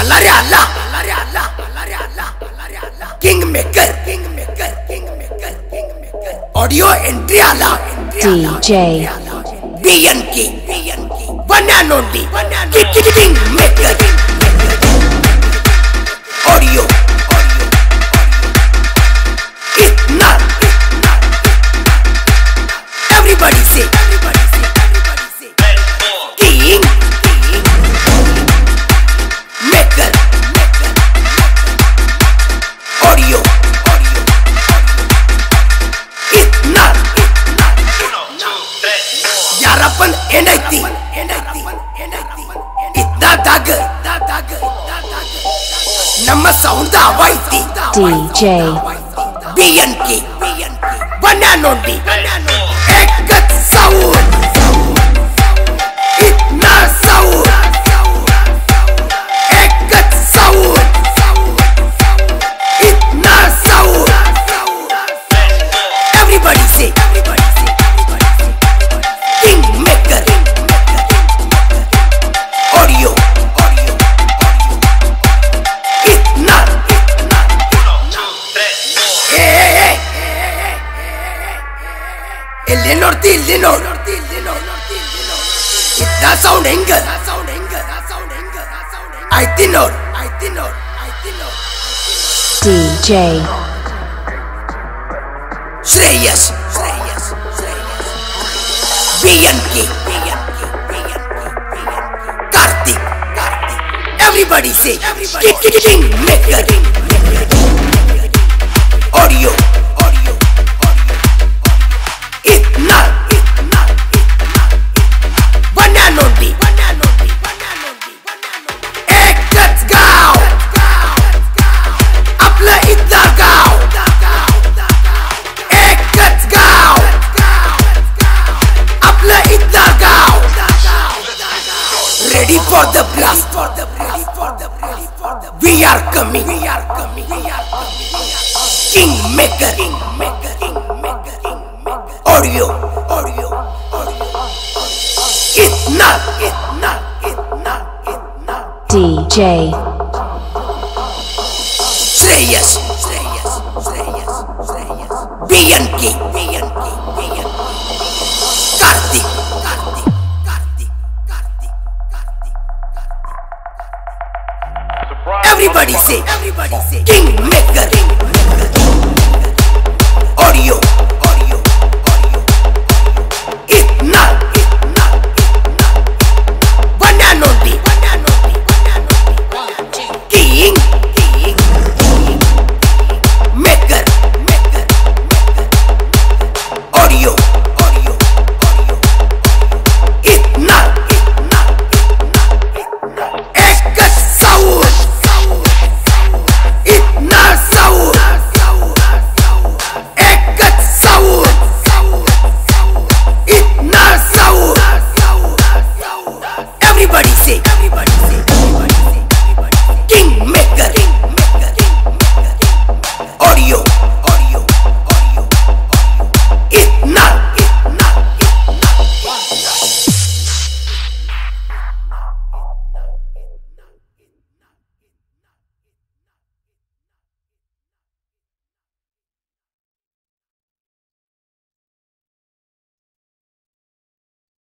Alaria Allah, Alaria Allah, Alaria Allah, Alaria Allah. King Maker, King Maker, King Maker, King Maker. Audio entry Allah, entry Allah, DJ. entry Allah. ನಮ್ಮ sound ಅವೈತಿ DJ. B N K ಬಣ್ಣ ನೋಡಿ Eleanor the Eleanor इतना sound एंग आई तिनोर आई तिनोर आई तिनोर डीजे श्रेयस श्रेयस श्रेयस बीएन की कार्तिक कार्तिक एवरीबॉडी से king maker ready for the blast. For the ready for the ready for the we are coming. We are coming we are coming king maker king maker king maker king maker audio audio audio itna itna itna itna DJ. Shreyas, Shreyas, Shreyas, Shreyas. BNK, BNK. Everybody say, everybody say, King